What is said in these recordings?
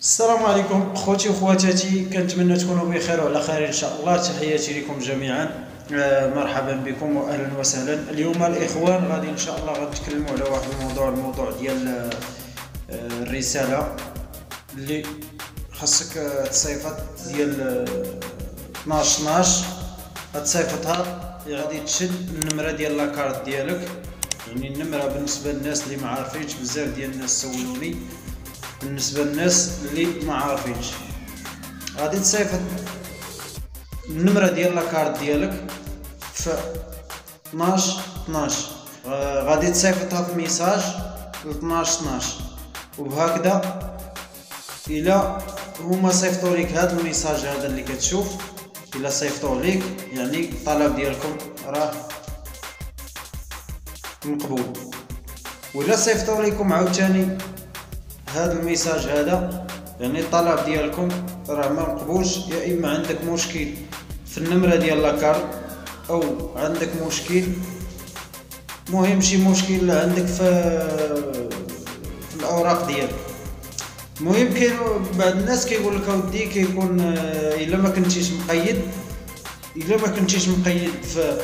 السلام عليكم خوتي وخواتاتي كنتمنى تكونوا بخير وعلى خير إن شاء الله. تحياتي لكم جميعا. آه، مرحبا بكم واهلا وسهلا. اليوم الإخوان غادي إن شاء الله غنتكلموا على واحد الموضوع الموضوع ديال آه، الرسالة اللي خاصك آه، تصيفط ديال آه، 12 12 غتصيفطها غادي تشد النمرة ديال لاكارت ديالك. يعني النمرة بالنسبة للناس اللي ما عارفينش بزاف ديال الناس سولوني. بالنسبة للناس اللي ما عارفينش. غادي تصيفط النمرة ديال la carte ديالك في 12 12 آه، غادي تصيفطها في message ل 12 12 وبهكذا إلى هما صيفطوا لك هذا ال message هذا اللي كتشوف إلى صيفطوه ليك يعني الطلب ديالكم راه مقبول. ولا صيفطوا لكم عاوتاني هذا الميساج هذا يعني الطلب ديالكم راه ما مقبولش يا إما عندك مشكل في النمرة ديال لاكارت أو عندك مشكل مهم شي مشكل عندك في في الأوراق ديالك. المهم كاين بعض الناس كيقول لك أودي كيكون آه، إلا ما كنتيش مقيد إلا ما كنتيش مقيد في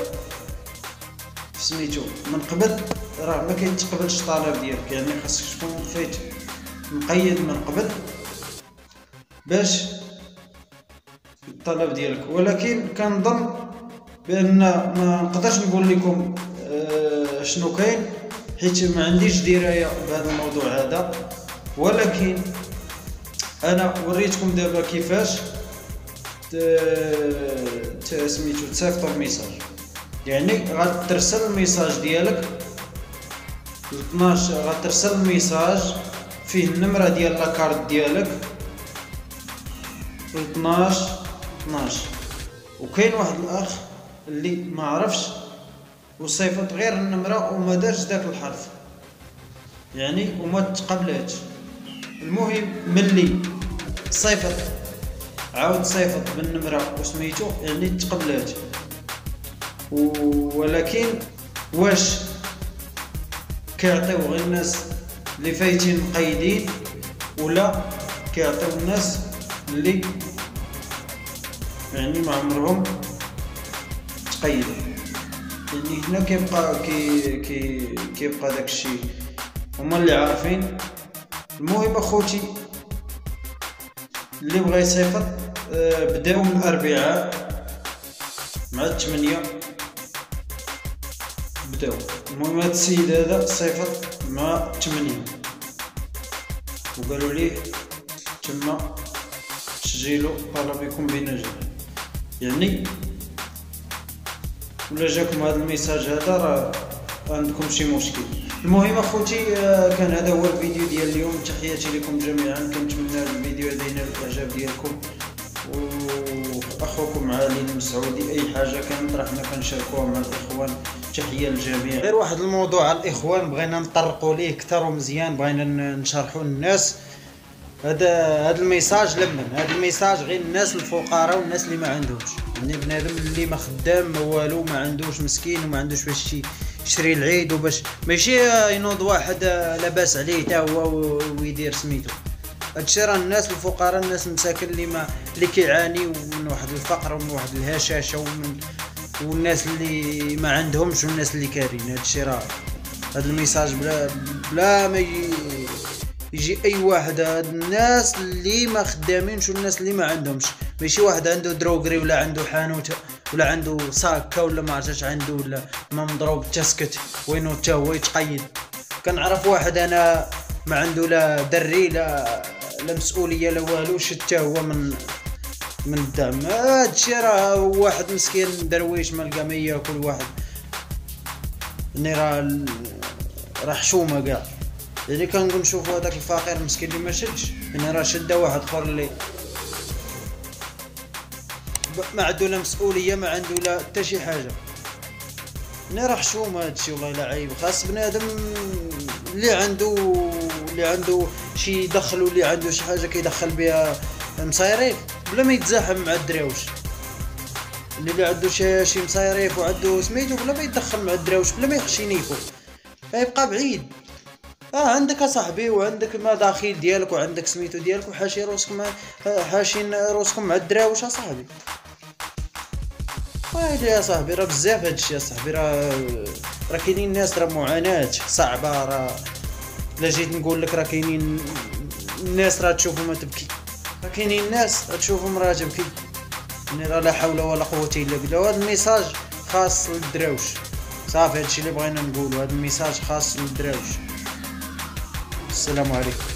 سميتو من قبل راه ما كيتقبلش الطلب ديالك يعني خاصك تكون فايت. مقيد من قبل باش الطلب ديالك. ولكن كنظن بأن ما نقدرش نقول لكم آه، شنو كاين حيت ما عنديش دراية بهذا الموضوع هذا. ولكن أنا وريتكم دابا كيفاش ت- ت- سميتو تصيفطوا ال message. يعني غترسل ال message ديالك ل 12 غترسل ال message فيه النمرة ديال la carte ديالك. ل 12 12 وكاين واحد الأخ اللي ما عرفش وصيفط غير النمرة وما دارش داك الحرف. يعني وما تقبلاتش المهم ملي صيفط عاود صيفط بالنمرة وسميتو يعني تقبلات و- ولكن واش كيعطيو غير الناس اللي فايتين مقيدين ولا كيعطيو الناس اللي يعني ما عمرهم تقيدوا يعني هنا كيبقى كي كي كيبقى داك الشيء هما اللي عارفين. المهم اخوتي اللي بغى يصيفط آه، بداو من الأربعاء مع الثمانية. بداو المهم هاد السيد هذا صيفط مع الثمانية وقالوا ليه تما تسجيلو طلبكم بنجاح يعني ولا جاكم هذا الميساج هذا راه عندكم شي مشكل. المهم أخوتي آه، كان هذا هو الفيديو ديال اليوم. تحياتي لكم جميعا. كنتمنى هذا الفيديو ينال الاعجاب ديالكم. واخوكم علي المسعودي أي حاجة كانت راه حنا كنشاركوها مع الإخوان. تحية للجميع. غير واحد الموضوع على الإخوان بغينا نطرقوا ليه أكثر ومزيان بغينا نشرحوا للناس هذا هذا ال message لمن؟ هذا ال message غير الناس الفقراء والناس اللي ما عندهمش. يعني بنادم اللي ما خدام ما والو ما عندوش مسكين وما عندوش باش يشري العيد وباش ماشي ينوض واحد لاباس عليه تا هو ويدير سميتو. هادشي راه الناس الفقراء الناس المساكن اللي ما اللي كيعانيو من واحد الفقر ومن واحد الهشاشة ومن والناس اللي ما عندهمش والناس اللي كارين هادشي راه هاد ال message بلا بلا ما يجي أي واحد. هاد الناس اللي ما خدامينش والناس اللي ما عندهمش. ماشي واحد عنده droguerie ولا عنده حانوت ولا عنده ساكا ولا ما عرفتش عنده ولا ما مضروب تسكت وينو تا هو يتقيد. كنعرف واحد أنا ما عنده لا دري لا لا مسؤولية لا والو شد تا هو من من الدعم هادشي راه واحد مسكين درويش ما لقى ما ياكل واحد. يعني راه راه حشومة كاع. يعني كنقول نشوفوا هذاك الفقير مسكين اللي ما شدش. يعني راه شده واحد آخر اللي ما عنده لا مسؤولية ما عنده لا حتى شي حاجة. يعني راه حشومة هادشي والله لا عيب خاص بنادم اللي عنده اللي عنده شي دخل واللي عنده شي حاجة كيدخل بها مصايريف بلا ما يتزاحم مع الدراوش. اللي اللي عنده شي شي مصايريف وعنده سميتو بلا ما يتدخل مع الدراوش بلا ما يخشي نيفو فيبقى بعيد. آه عندك اصاحبي وعندك مداخيل ديالك وعندك سميتو ديالك وحاشي روسكم حاشين روسكم مع الدراوش اصاحبي ويلي يا صاحبي راه بزاف هادشي يا صاحبي راه راه كاينين ناس راه معاناة صعبة راه لا جيت نقول لك راه كاينين الناس راه تشوفهم تبكي. راه كاينين ناس تشوفهم راه تبكي. يعني راه لا حول ولا قوة إلا بالله. وهذا ال message خاص للدراوش. صافي هادشي اللي بغينا نقولو. هذا ال message خاص للدراوش. السلام عليكم.